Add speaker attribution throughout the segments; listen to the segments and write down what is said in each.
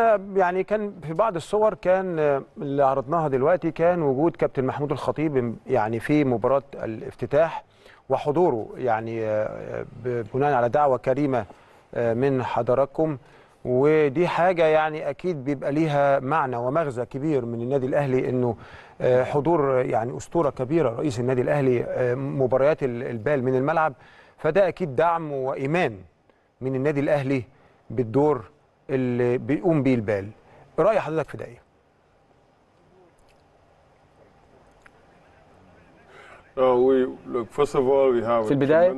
Speaker 1: أنا يعني كان في بعض الصور كان اللي عرضناها دلوقتي كان وجود كابتن محمود الخطيب يعني في مباراة الافتتاح وحضوره يعني بناء على دعوة كريمة آه، من حضراتكم. ودي حاجة يعني أكيد بيبقى ليها معنى ومغزى كبير من النادي الأهلي إنه آه، حضور يعني أسطورة كبيرة رئيس النادي الأهلي آه، مباريات ال- البال من الملعب. فده أكيد دعم وإيمان من النادي الأهلي بالدور اللي بيقوم بيه البال. رأي حضرتك في ده
Speaker 2: في البداية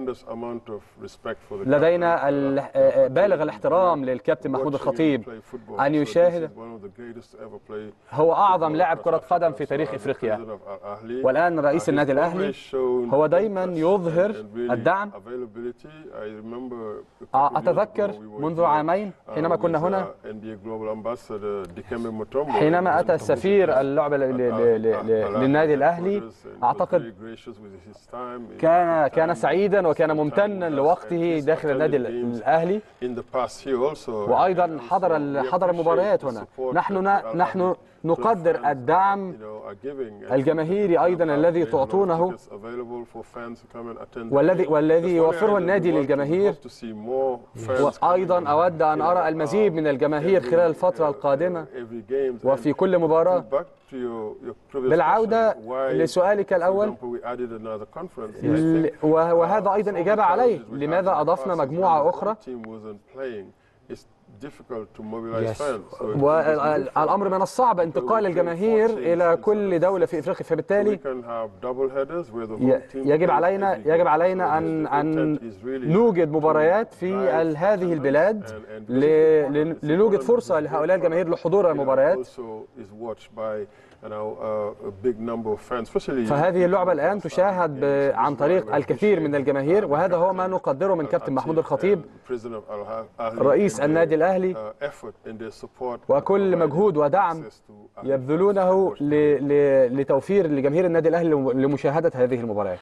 Speaker 2: لدينا آه، بالغ الاحترام للكابتن محمود الخطيب أن يشاهد هو أعظم لاعب كرة قدم في تاريخ إفريقيا. والآن رئيس النادي الأهلي هو
Speaker 3: دائما
Speaker 2: يظهر الدعم. آه، أتذكر منذ عامين حينما كنا هنا حينما أتى السفير اللعبة للنادي الأهلي أعتقد كان كان سعيدا وكان ممتنا لوقته داخل النادي الأهلي. وأيضا حضر حضر المباريات هنا. نحن نحن نقدر الدعم الجماهيري أيضا الذي تعطونه والذي والذي يوفره النادي للجماهير. وأيضا أود أن أرى المزيد من الجماهير خلال الفترة القادمة وفي كل مباراة. بالعودة لسؤالك الأول. وهذا أيضا إجابة عليه. لماذا أضفنا مجموعة أخرى؟ والأمر من الصعب انتقال الجماهير إلى كل دولة في إفريقيا. فبالتالي يجب علينا يجب علينا أن أن نوجد مباريات في هذه البلاد لنوجد فرصة لهؤلاء الجماهير لحضور المباريات فهذه اللعبة الآن تشاهد عن طريق الكثير من الجماهير وهذا هو ما نقدره من كابتن محمود الخطيب رئيس النادي الأهلي وكل مجهود ودعم يبذلونه لتوفير لجماهير النادي الأهلي لمشاهدة هذه المباريات